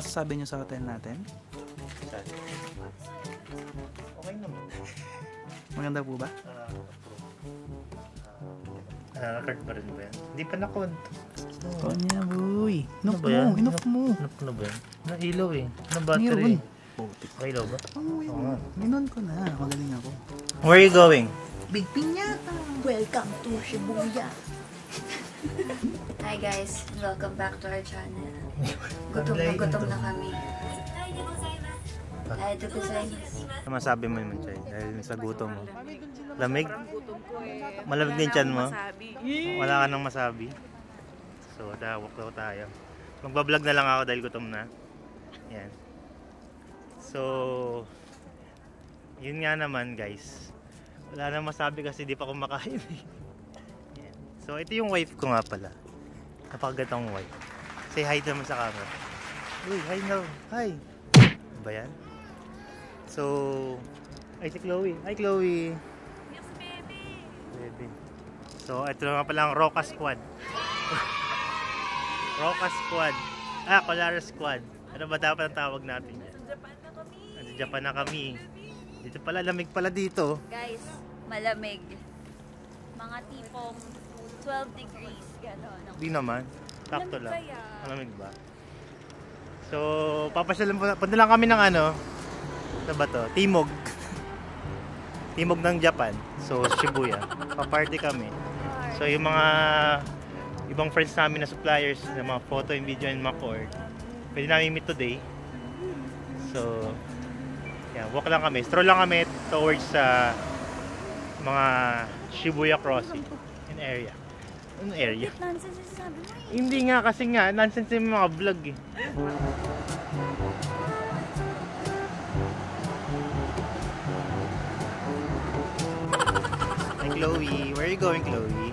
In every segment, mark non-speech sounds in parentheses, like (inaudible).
Ano masasabi niyo sa hotel natin? Okay naman. Maganda po ba? Ah, uh, record pa rin ba yan? Hindi pa na-count. Oh, niya, boy. Enough Ano yan? mo, enough mo. Ano pa na ba yan? Nailaw eh. Ano battery? Meron. Okay ilaw ba? Oh, Oo yun. Minon ko na. Magaling ako. Where are you going? Big piñata. Welcome to Shibuya. (laughs) Hi guys, welcome back to our channel. (laughs) Gutom na gutom na kami. Hi, ito gozaimasu. Ano masabi mo naman, Chay? Dahil sa gutom mo. Lamig? Malamig din tiyan mo? Wala ka nang masabi? So, dawak daw tayo. Magbablog na lang ako dahil gutom na. Yan. So, yun nga naman guys. Wala nang masabi kasi di pa kumakain eh. Yan. So, ito yung wife ko nga pala. Napakagandang wife. Say hi naman sa camera. Uy, hi no. Hi. Ano ba yan? So, ay si Chloe. Hi Chloe. Yes, baby! Baby. So, ito nga pala ang Roca Squad. (laughs) Roca Squad. Ah, Colara Squad. Ano ba dapat ang tawag natin yan? Japan na kami! Nasa Japan na kami. Dito pala, lamig pala dito. Guys, malamig. Mga tipong 12 degrees, gano'n. Hindi naman. Sakto lang. kaya? Malamig ba? So, papasyalan po. Punta lang kami ng ano. Ano ba to? Timog. (laughs) Timog ng Japan. So, Shibuya. Paparty kami. So, yung mga ibang friends namin na suppliers ng mga photo and video and mga cord, pwede namin meet today. So, yeah, walk lang kami. Stroll lang kami towards sa mga Shibuya crossing in area. Ano area? Nonsense yung sabi mo eh. Hindi nga kasi nga, nonsense yung mga vlog eh. Hi Chloe, where are you going Chloe?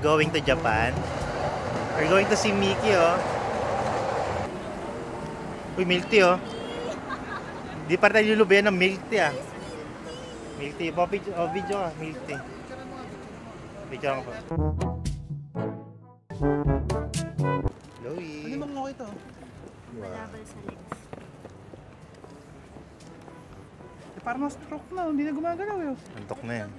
Going to Japan? We're going to see Mickey oh. Uy, milk tea oh. Di pa tayo lulubayan ng milk tea ah. Milk tea. Video, oh, video ka, milk tea. Ka pa. Chloe. Ano bang okay to? Malabal sa legs. Eh, parang na-stroke na. Hindi na gumagalaw eh. Antok na yan.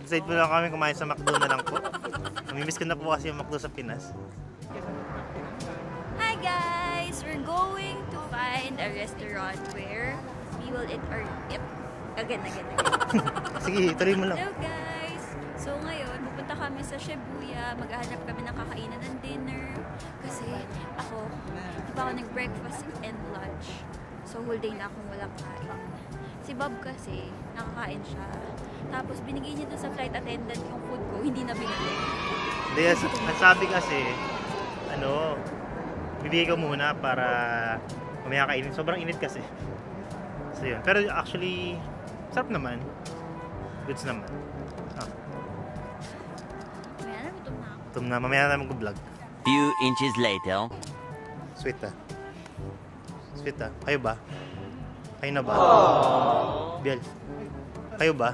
Decide mo lang kami kumain sa McDo na lang po. Namimiss ko na po kasi yung McDo sa Pinas. Hi guys! We're going to find a restaurant where we will eat or eat. Again, again, again. (laughs) Sige, tuloy mo lang. Hello guys! So ngayon, pupunta kami sa Shibuya. Maghahanap kami ng kakainan ng dinner. Kasi ako, di pa ako nag-breakfast and lunch. So whole day na akong walang kain. Si Bob kasi, nakakain siya. Tapos binigay niya dun sa flight attendant yung food ko, hindi na binigay. Hindi, sabi kasi, ano, bibigay ko muna para mamaya kainin. Sobrang init kasi. So yun. Pero actually, sarap naman. Goods naman. Ah, Kaya na, gutom na ako. gutom na. Mamaya na mag-vlog. Few inches later. Sweet ah. Sweet ah. Kayo ba? Kayo na ba? Biel. Kayo ba?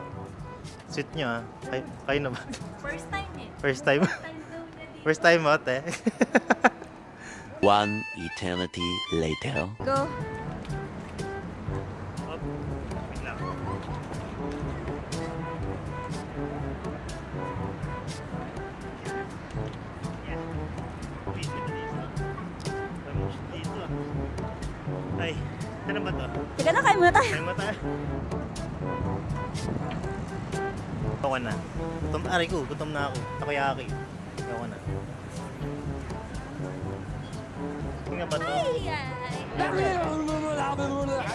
Sweet nyo ah. Kayo, kayo na ba? First time eh. First time? First time mo, te? (laughs) One eternity later. Go! Kain muna tayo. Kain mo tayo. Ako na. Gutom, aray ko, gutom na ako. Takoyaki. Ako na. Tingnan ba to?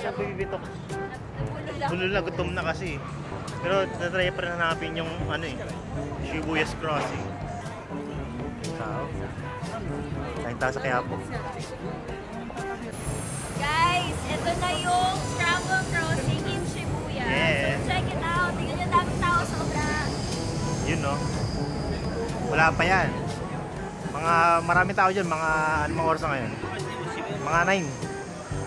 Siya bibitok. Bulol na, gutom na kasi. Pero natry pa rin hanapin yung ano eh, Shibuya's Crossing. Tao. Kain tayo sa Quiapo. Guys, ito na yung travel crossing in Shibuya. Yeah. So check it out. Tingnan nyo, daming tao sobra. Yun no. Wala pa yan. Mga marami tao dyan, mga ano mga oras na ngayon? Mga 9.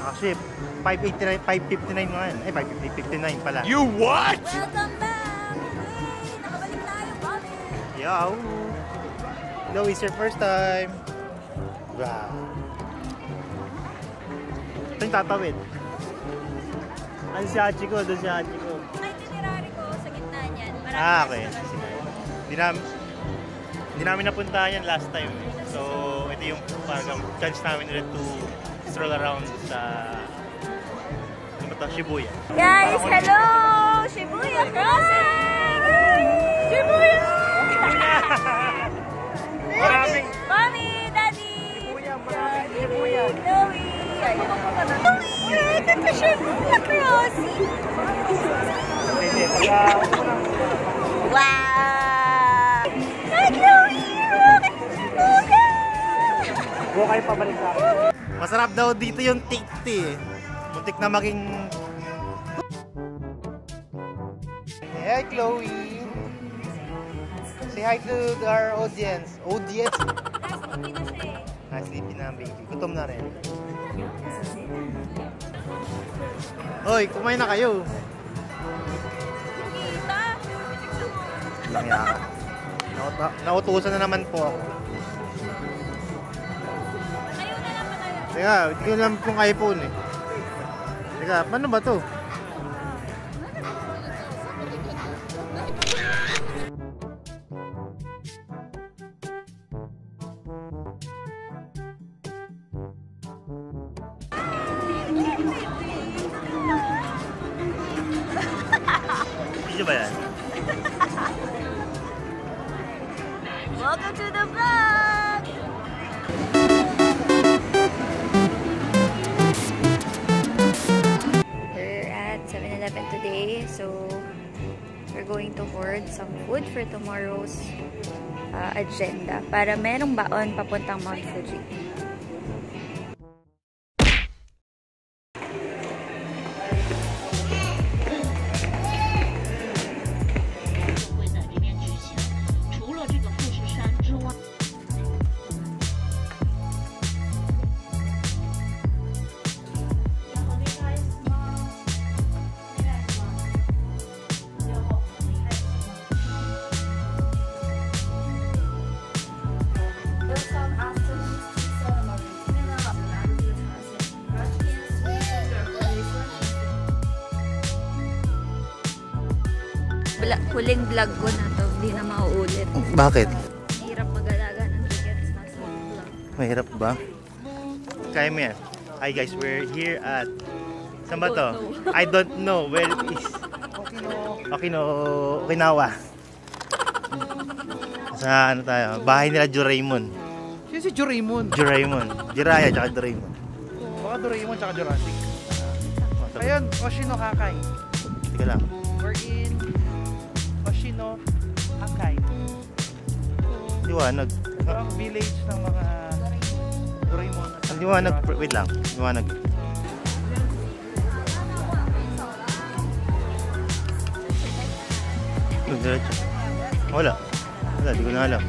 Naka-ship. 589, 559 ngayon. Ay, 559 pala. You what? Welcome back! Hey, nakabalik tayo, Bobby! Yo! Hello, it's your first time. Wow. Yung tatawid. Ano si Hachiko? Doon si Hachiko. Ang itinerary ko sa gitna niyan. Marami Ah, okay. Sige. Hindi namin, hindi namin napuntahan yan last time. eh. So, ito yung parang chance namin ulit to stroll around sa ano ba to? Shibuya. Guys, hello! Shibuya Crossing! (laughs) Shibuya! Maraming Pagka Wow! Hi, Chloe! Rocket! Rocket! Buo kayo pabalik sa akin. Masarap daw dito yung tikti eh. Muntik na maging... Hey Chloe! Say hi to our audience. Audience? Hindi na siya eh. Ah, sleepy na ang baby. Gutom na rin. Hoy, kumain na kayo. Lang yaka. Nauta- Nautusan na naman po ako. Ayaw na lang pa tayo. Teka, hindi ko alam kung iPhone eh. Teka, paano ba to? Welcome to the vlog! We're at 7-Eleven today, so we're going to hoard some food for tomorrow's uh, agenda para merong baon papuntang Mount Fuji. Huling vlog ko na to, hindi na mauulit. Bakit? Hirap mag-alaga ng chickens na sa vlog. Mahirap ba? Kaya mo yan. Hi guys, we're here at... Saan ba to? I don't know where it is. Okino, Okinawa. Sa ano tayo? Bahay nila Juraimon. Sino si Joraemon? Juraimon. Jiraya tsaka Doraemon. Baka Doraemon tsaka Jurassic. Sabi- Ayun, Oshino Hakai. Teka lang. We're in Liwanag. Ang village ng mga Doraemon. Ang liwanag. Wait lang. Liwanag. Doon, diretso. Wala. Wala, di ko na alam.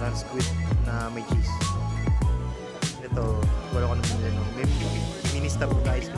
Parang squid na may cheese. Ito, wala ko na binili no. May mini star na ice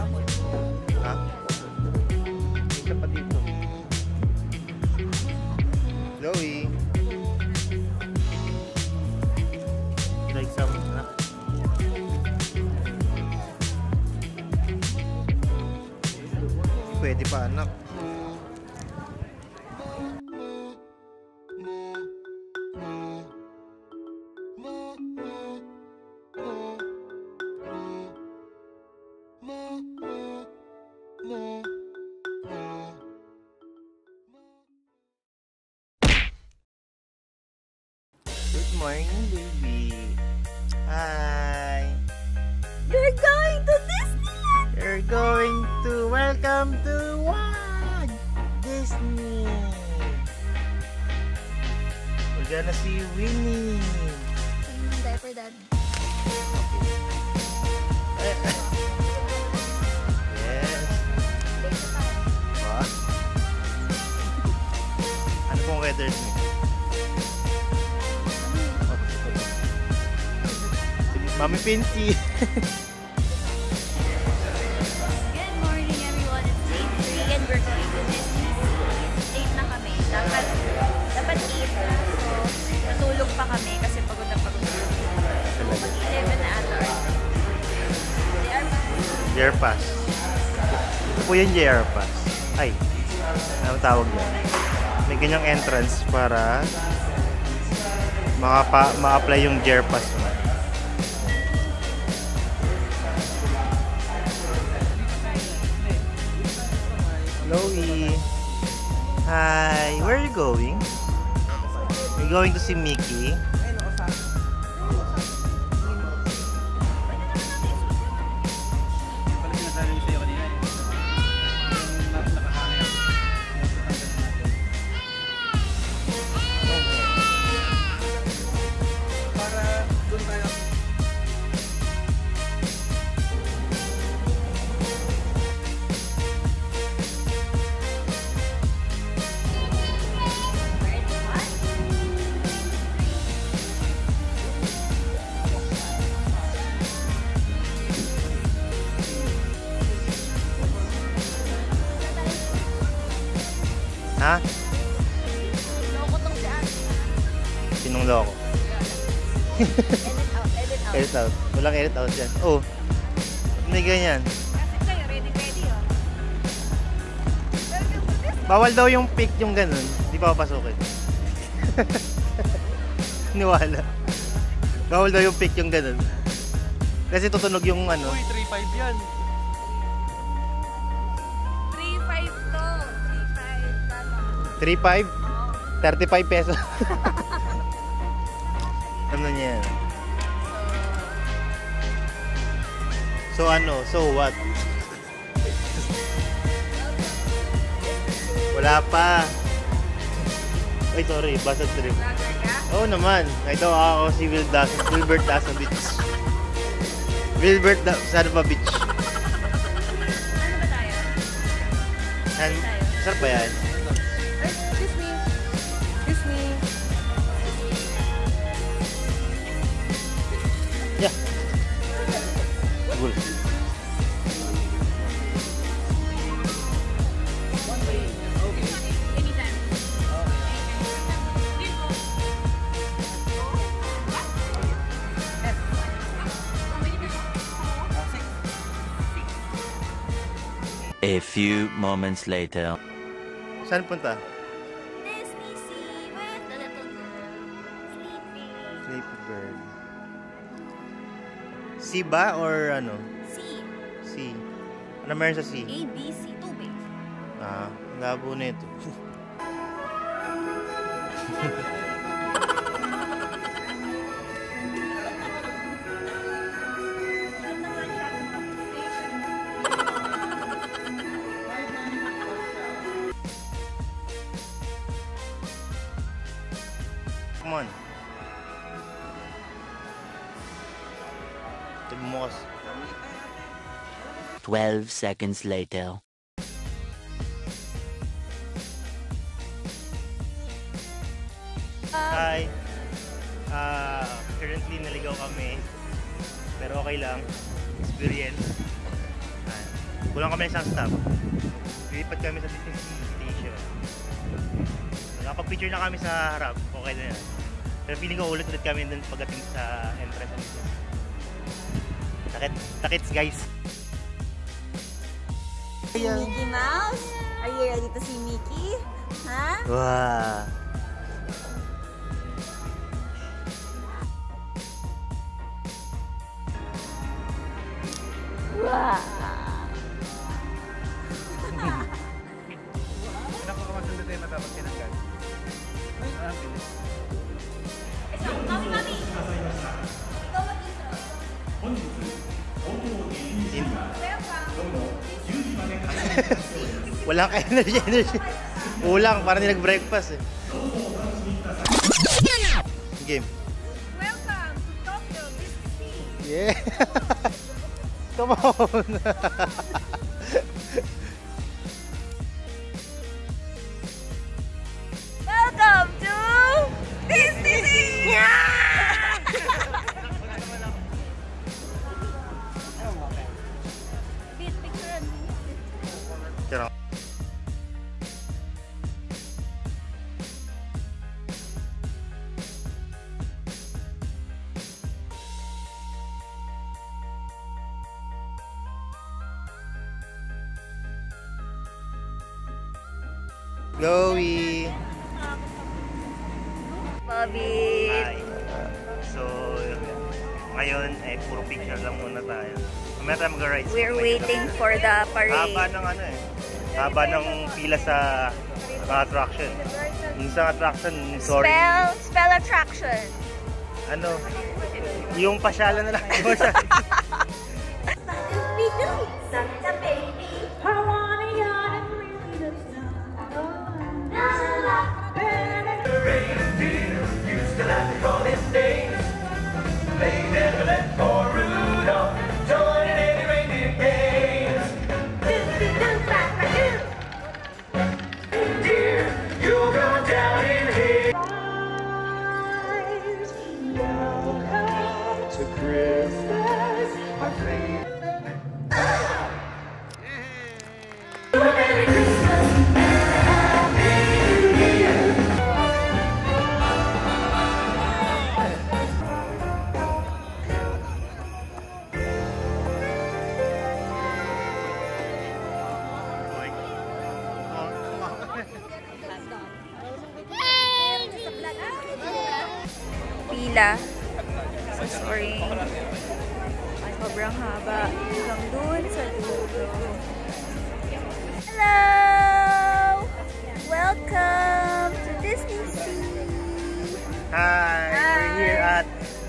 yes. Wow. Ano pong weather? Mami Pinky. Good morning, everyone. It's day 3 and we're going to Disney. Late na kami. Dapat, dapat 8 na. So, natulog pa kami kasi JR Pass. Ito po yung JR Pass. Ay, ano tawag yan? May ganyang entrance para makapa, ma-apply yung JR Pass mo. Chloe. Hi. Where are you going? You're going to see Mickey? Edit out dyan. Oh. Hindi ganyan. Kasi kayo, ready, ready, oh. Bawal daw yung pick yung ganun. Hindi pa papasukin. (laughs) Niwala. Bawal daw yung pick yung ganun. Kasi tutunog yung ano. Uy, 3-5 yan. 3-5 to. 3-5, tama. 3.5? Oo. 35 pesos. (laughs) So ano? So what? Wala pa. Ay, sorry. Basa trip. Oo naman. Ito ako si Will Das Wilbert Dasa Beach. Wilbert da saan ba beach? Ano ba tayo? Sarap ba yan? A few moments later. Saan punta? Disney Sea with the little girl. Sleeping. Sleepy bird. Sea ba or ano? Sea. Sea. Ano meron sa sea? A, B, C. Tubig. Ah, labo na ito. Come on. Tignan mo kasi. 12 seconds later. Hi. Ah, currently naligaw kami. Pero okay lang. Experience. Kulang kami ng isang stop. Lilipat kami sa Station. Nakapag-picture na kami sa harap. Okay na yan. Pero feeling ko ulit-ulit kami dun pagdating sa entrance. Takit, takits guys. Mickey Mouse? Are you ready to see Mickey? Ha? Wow. Ilang Wala ka energy, energy. Ulang, parang hindi nag-breakfast eh. Game. Welcome to Tokyo Disney Yeah. (laughs) Come on. (laughs) Chloe. Bobby! Hi. So, ngayon ay puro picture lang muna tayo. Mamaya tayo mag-ride. We're waiting for the parade. Haba ng ano eh. Haba ng pila sa mga attraction. Yung sa attraction, sorry. Spell, spell attraction. Ano? Yung pasyalan na lang. (laughs)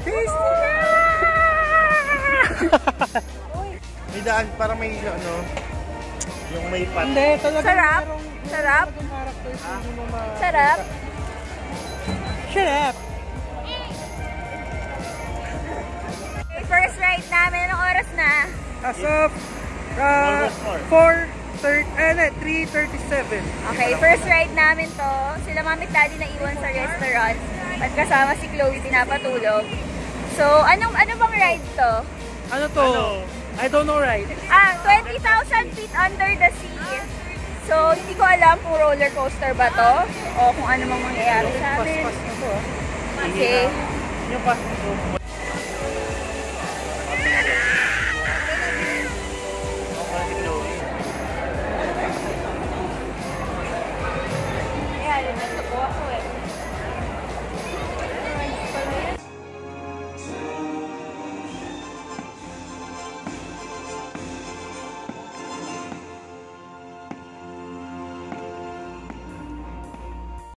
here at (laughs) may daan parang may ano yung may pat. Hindi, talaga Sarap? Sarap? na ma- Sarap? Shut up! Okay, first ride namin. Anong oras na? As of uh, Almost 4, 3, ano, 3.37. Okay, first ride namin to. Sila mami daddy na iwan sa restaurant. At kasama si Chloe pinapatulog. So, anong ano bang ride to? Ano to? I don't know right. Ah, 20,000 feet under the sea. So, hindi ko alam kung roller coaster ba to o kung ano mang mangyayari sa amin. Okay. Yung pas